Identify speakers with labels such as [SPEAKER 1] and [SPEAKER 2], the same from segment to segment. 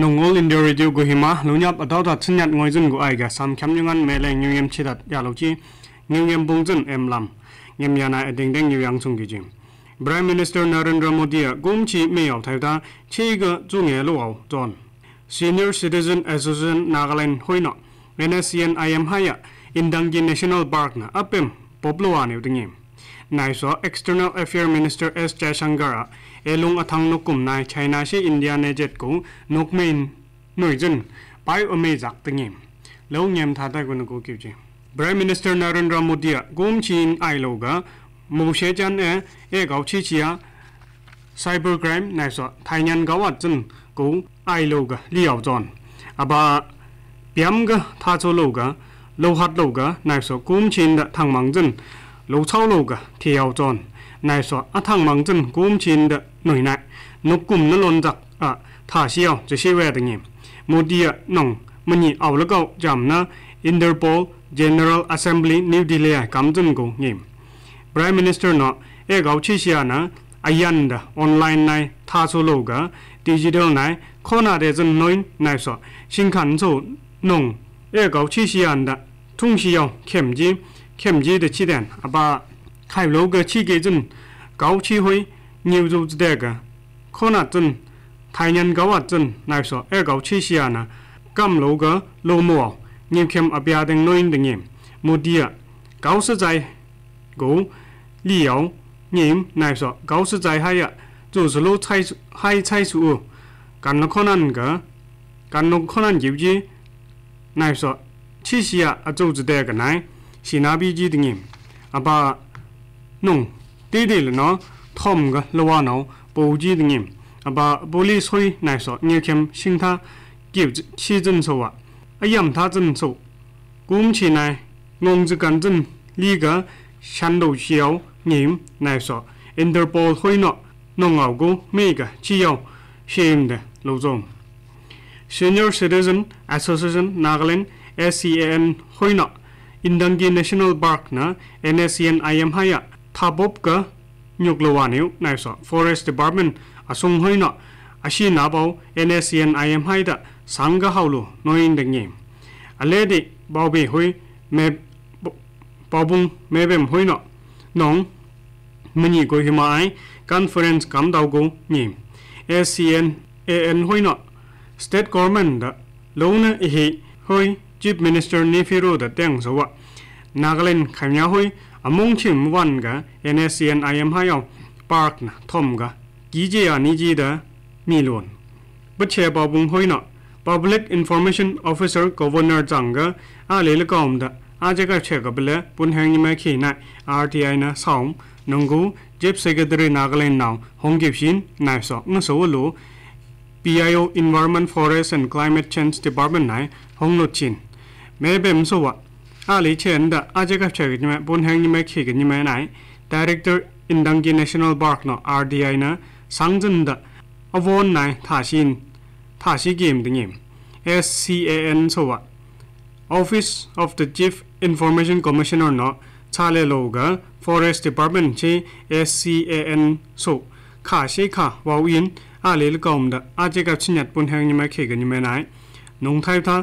[SPEAKER 1] nông nongol india radio của hima đâu adaw sinh nhật ngoi dân của ai cả sam anh mẹ lại le em chỉ đặt giả lâu chi nyu em bông dân, em làm lam nhà này đình đình nyu yang sung kỳ chim prime minister narendra modi cũng chỉ chi me thay ta chỉ chi chủ nghĩa nge ảo tròn senior citizen association nagaland hoina nscn im haya indangji national park na apem poplo ane dingem em so external affair minister s. Jaishankar elung athang nukum nai, china si india ne jet ko nokmen noijun pai ome jak tingi lo nyem tha ta gun ko kyuje prime minister narendra modi gum chin ai lo ga, mu she jan e e gao chi chia cyber crime nai so thainan gawat chun ku ai lo ga liao jon aba piam ga tha cho lo ga, lo hat lo ga nai so kum chin da thang mang jun sau chao lo thì thiao tròn này so a thằng mang jun kum chin da noi nai no kum na lon jak a tha xiao je she we da ngim modia nong nhị ảo la gao jam na, interpol, general assembly, new delhi cảm chân go ngim prime minister no e gạo chi sia na ayan da online nai tha so lo ga digital nai khona de jun noin nai so shin khan so nong e gao chi sia da tung xiao kem ji kem ji de chi den aba khai lo ga chi ge jun gao chi hui nhiều dù đấy cả khó nát chân thái nhân gấu ắt chân nai so e gấu chi xia na cam lâu ga lâu mua nhiều kem ở bia đằng nói đằng nhím một dia gấu sư dài lý yếu, nhím nai so gấu sư dài hay ạ dù là lâu chạy hay chạy su cần nó khó năn ga cần nó khó năn nhiều gì nai. so chi xia ở dù đấy cái này xì na bi ji đằng nhím à ba nông đi đi là nó thom ga lawa no bo ji ding yim aba police hoi nai so nye kem sing ta give chi zhen so wa ayam tha zhen so kum chi nai ngong zi gan zhen li ga shan do xiao nim nai so interpol hoi no ao go me ga chi yao shame de lo zong senior citizen, association, nagaland SCAN hoi na waniu nai so forest department, asung hoi no ashi na bau nscn im hai da sanga haulu, noin de ngem ale de bau be hoi, me babung me bem hoi no nong mani go hima ai, conference kam dau go ngem scn an hoi no state government da lo na hi hoi chief minister Nifiru da teng so wa nagaland khanya hui among chim wan ga nscn im hayo park na thom ga ki je ya ni ji da mi lon but che ba bung hoi na public information officer governor chang ga a le le kaum da a je ga che ga bele pun hang ni ma khi na rti na saum nungu jep secretary nagaland now hong gip shin na so ng so lo pio environment, forest and climate change department nai hong Lo chin me bem số wa à li chen da a je ka che ni mà, bun hàng như mấy khi cái như mấy nai director indangi national park no rdi na sangjun da avon nai tha shin tha shi game ding yim scan số wa office of the chief information commissioner no chale lô ga forest department che scan so kha she kha wa win a le kom da a je chơi chinyat bun hàng như mấy khi cái như mấy nai nông thai tha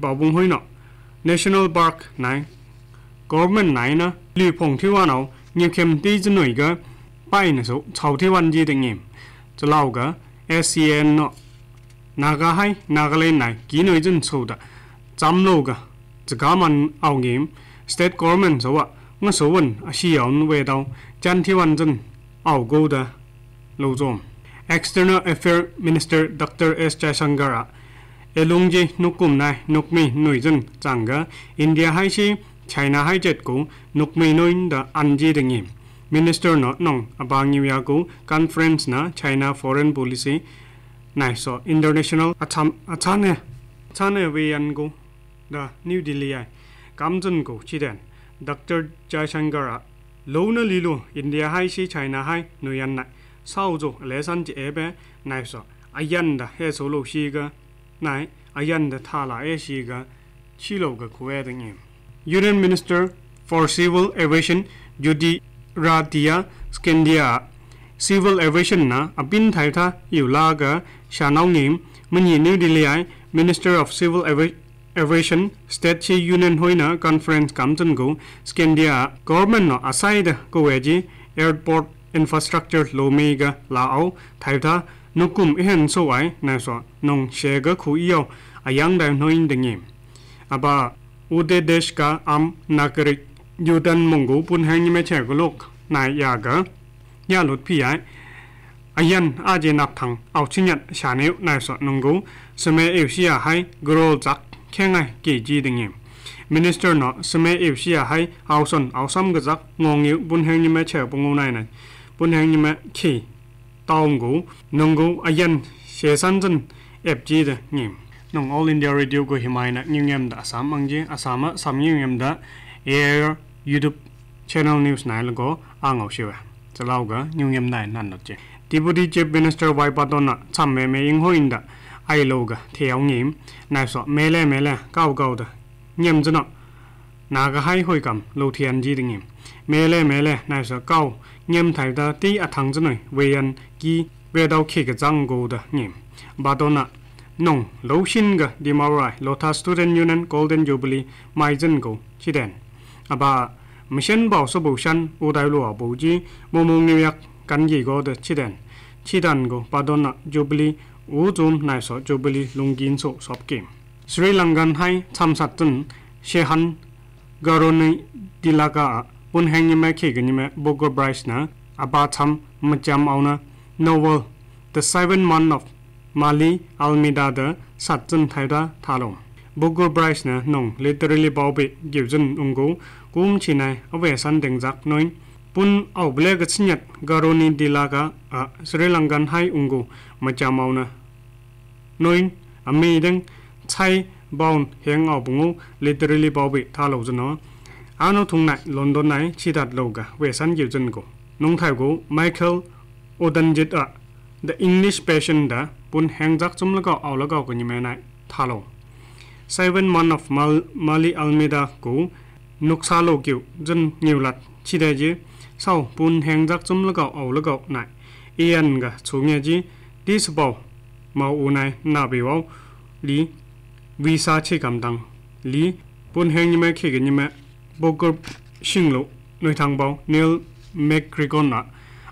[SPEAKER 1] ba bung hoi no, national park nai government nai na li phong thi wa nau nyi khem ti chen noi ga, pai na so chau thi wan ji ding yim cho lau ga scn no, naga hai, nagaland nai, ki noi chen so da, cham lo ga zga man au ngim state government so wa nga so wan a shi yawn we dau chan thi wan chen au go da, lo zom. External affairs minister dr s jaishankar elungji nukum nai, nukmi nuizun changa india hai chi china hai jet ku nukmi nui da anji ringim minister no nong, abang ya ku conference na, china foreign policy, nai so, international acham achane chane we anh go da, new delhi ai, kamjun chỉ chiden dr jaishankar lo na li lo india hai si china hai nui yan này sau zo le san ji ebe, nai so, ayan da, he so lo shi ga nai ayan da tha la e shi ga chi lo ga ko e ding union minister for civil aviation, Judy radia skandia civil aviation na, apin thai tha yu la ga sha nau ngim mani new delhi ai, minister of civil aviation, state chi union hoina conference kam go skandia government no aside ko weji airport infrastructure lo me ga la au, thai tha nukum hen so ai na so nong she ga khu yo ayang da noin dingim aba ude desh ka am nagarik yudan mungu pun hang me che ko lok na ya ga ya lut pi ai ayan a je nap thang au chinyat sha ne na so nungu sme e sia hai gro jak khengai ke ji dingim minister no sme e sia hai au son au sam ga jak ngong yu bun hang me che này, nai nai. Như hang me tàu ngủ nông ngủ à ayan xe san chân ép chi đó nhìm. Nông all India radio của himai nạc nhiều em đã asam mang chứ à, asam á sam nhiều em đã air youtube channel news này là có à ăn ngọc siêu à. Sẽ lâu cả nhiều em này nản được chứ. Deputy Chief Minister Wai Patona chăm mê mê yên hô in đã ai lâu cả theo nhìm. Này sọ mê lê mê lê cao cao đó nhìm chứ nó, nà cái hai hồi cầm lâu thiên gì tình nhìm. Mê lê mê lê này sọ cao ngem thai da ti a thang znoi we yan ki we dau khi ga jang go da ngim ba don na, nong, lo shin ga di mawrai lotha student union, golden jubilee, mai zen go chiden aba mission bao so bo shan, u dai lo bo ji, mo mo ngi yak, kan gi go de chiden chidan go padona jubilee, u zum nai so jubilee lungin so sop kim. Sri lankan hai cham sat tun shehan garoni dilaka pun hang me khi ga ni me bogor bryce na aba cham macham auna novel the seven month of Mali almida da satjun thaida thalom Bogor Bryce na nong literally bawbe gyujun ungo kum chinai awe san dengjak noin pun au ble ga chinyat garoni dilaga a Sri Lankan hai ungo machamau na noin ami deng chai baun heng au bungu literally bawbe thalo ano ano thungnai London nai chidat loga we san gyujun go nong thai go Michael Odanjit a the English patient da pun hangjak chum la au la ko ni me nai thalo seven man of Mal, Mali Almeida ko nuksa lo kyu jun chi chide ji sau pun hangjak chum la au la ko nai ian ga chunge ji dis bo ma u nai na bi wo li visa chi kam dang li pun hang ni me khe ni me bogor sing lo noi thang bao neil mekrikon na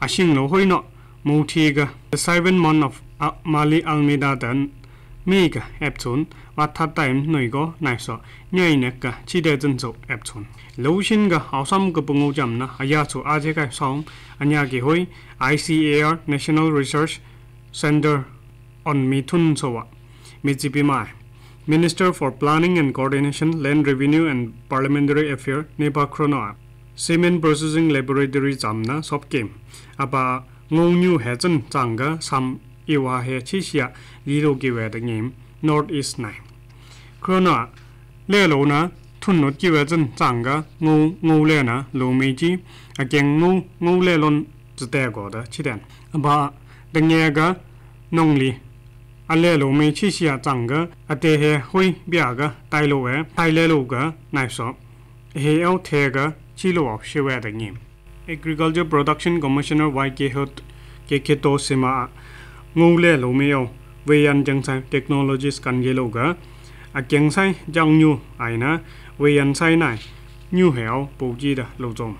[SPEAKER 1] a sing lo hoi no mu thi ga the seven month of uh, Mali Almeida dan mi ka ep chun wa tha time noi go nai so nyai ne ka chi de zen zo ep chun lo shin ga haw sam ga bungu jam na aya chu a je ka song anya gi hoi ICAR National Research Center on mithun sowa so wa mi ji pi mai Minister for Planning and Coordination, Land Revenue and Parliamentary Affairs, Nepa Krono, Cement Processing Laboratory Jamna, Sop Aba Ngong New Hezen Zanga, Sam iwa he chi sia li ro ki north east Nine. Kronoa Lelona lo na thun no ki zen Zanga ga ngu ngu na lo mi ji a geng ngu ngu le lon zu te go da chi den a le lo mi chi sia chang ga a te he hui bia ga tai lo we, tai le lo ga nai so. He au the ga chi lo au she we de ngim agriculture production commissioner yk hot ke to sima ngô lê lô mê yêu về anh chẳng sai technologies cần ghê lô gà à chẳng sai chẳng nhu ai na. Về anh sai này nhu hẻo bố chi đã lô dòng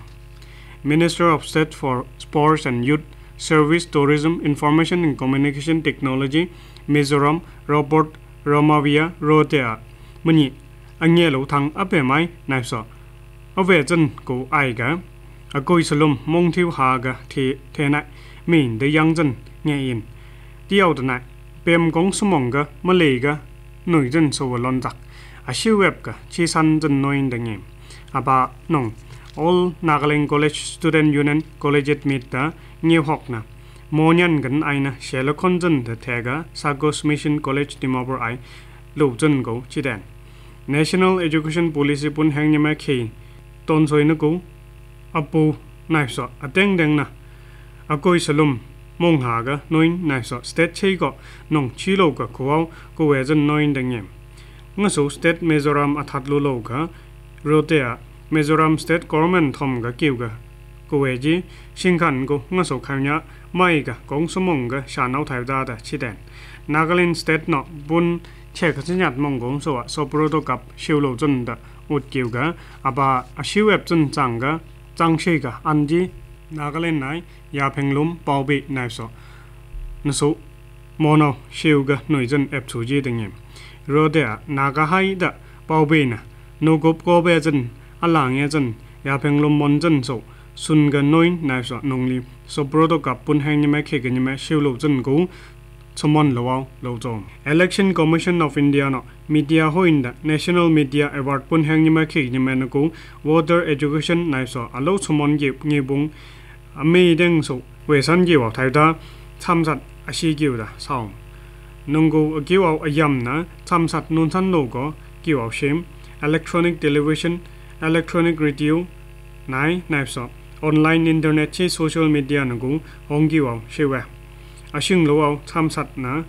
[SPEAKER 1] Minister of State for Sports and Youth, Service, Tourism, Information and Communication Technology Mizoram Robert Romavia Rotea mình, anh nghe lâu thăng áp về mai này sợ. Ở về dân của ai cả? À, Ở cuối sầm mong thiếu hà cả thì thế này. Mình để dân dân nghe yên. Điều đó này. Bèm gong số mong cả mà lì cả nội dân số vào lon giặc. À siêu web cả chỉ san dân nội đang em à bà nong all Nagaland College Student Union Collegiate meet đó nhiều học nào Monian gan ai na Shelokon zen the thega Sagos Mission College Dimapur ai? Lo zen go chiden National Education Policy pun hang nyama khi ton soi na go apu nai so ateng à, deng na akoi à, salum mong ha ga noin nai so state chei go nong chi lo ga ko ko we zen noin deng yem nga so state Mizoram athat lo lo ga rotea Mizoram state government thom ga kiu ga ko we ji shin kan go nga so khanya mai ga gong sumong ga sha nau thai da da chi den Nagaland state no bun che ka chen mong gong so so pro to kap shiu lo zun da ut kiu ga aba a shiu ep zun chang ga chang she ga an ji Nagaland nai ya pheng pau bi nai so na so mono shiu ga noi zun ep chu ji ding yem ro de naga hai da pau bi na no gop ko be zun, alang ye chân ya pheng lum mon zun so sun ga noi nai so nong li so pro to kap pun hang ni ma khe ga ni ma shiu lo zun go chomon lawao lo zom election commission of india no, media ho in the national media award pun hang ni ma khe ni ma ko voter education nai so, alo chomon ge nge bung. Ame deng so, we san ge wa thai da, cham sat a shi ge da song nung go a ge wa a yam na, cham sat nun san lo go ge wa shem electronic television, electronic radio, nai nai so online internet chi social media no gung hong ge wa she wa. A shing lo ao tham sat na.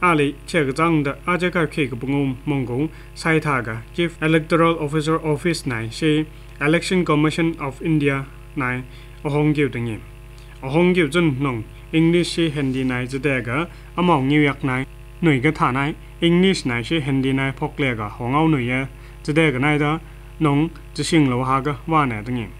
[SPEAKER 1] A le, che ga zang da a ja ka ke ga bungom mong go sai tha ga. Chief electoral officer office nai, she election commission of india nai a hong gyu ding yim. A hong gyu zun nong, english she hindi nai zu de ga a mong new yak nai, nui ga tha nai, english nai she hindi nai phok le ga, hong au nui ya zu de ga nai da, nong, zu shing lo ha ga wa na ding yim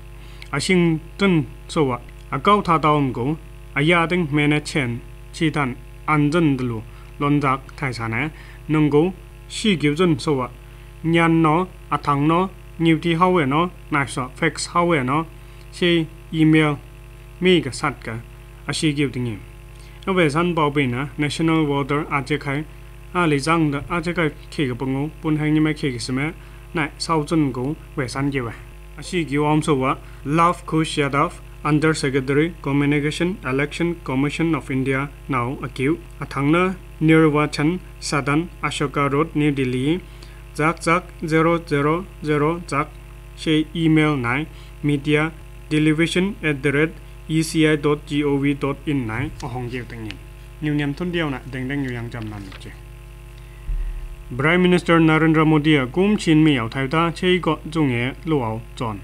[SPEAKER 1] a shing tun so a kau tha taom go a ya ding me chen, chi tan, an dân lu, lon giặc thai sản á nông gấu si kiểu dân sâu ạ nó à thằng nó nhiều thì hậu nó nai sợ fax hậu nó si email mi cả sát cả à si kiểu tình hình ở về bảo bình á national water à chế khai à lý rằng đó à chế khai khi cái bông ngô bún hành như mấy khi cái mà này sau dân gấu về san kiểu vậy si kiểu ông sâu ạ love Under Secretary, Communication, Election Commission of India now accused Athangna, Nirvachan, Sadan, Ashoka Road, New Delhi, Zak Zak 000 Zak she email nai, media, television at the red eci.gov.in 9 ở hong diệu tình nhiều niệm thôn điều nè deng đừng nhiều yang chậm nan che. Prime Minister Narendra Modi cũng chín miêu thay ta chơi gọn dung nghệ e luau chọn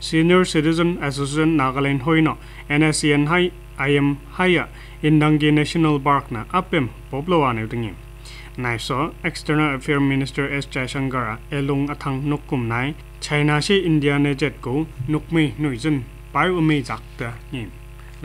[SPEAKER 1] Senior Citizen Association Nagaland hoino NSCN hai IM haya Indangi National Park na apem poplowa ne tingi. Nai so, External Affairs Minister S. Jaishankar elung athang nukum nai, China si India ne jet ko nukmi nuizun pai umi jak ta ni